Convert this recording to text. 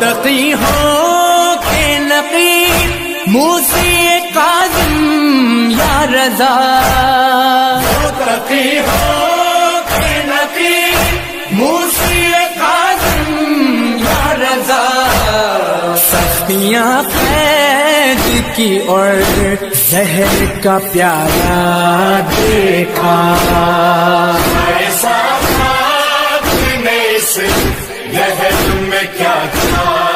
तकी हो के नकी मूसी काजिम या रजा। तकी हो के नकी मूसी काजिम या रजा। सख्तियाँ कैद की और जहर का प्याला देखा। ऐसा लहर में क्या था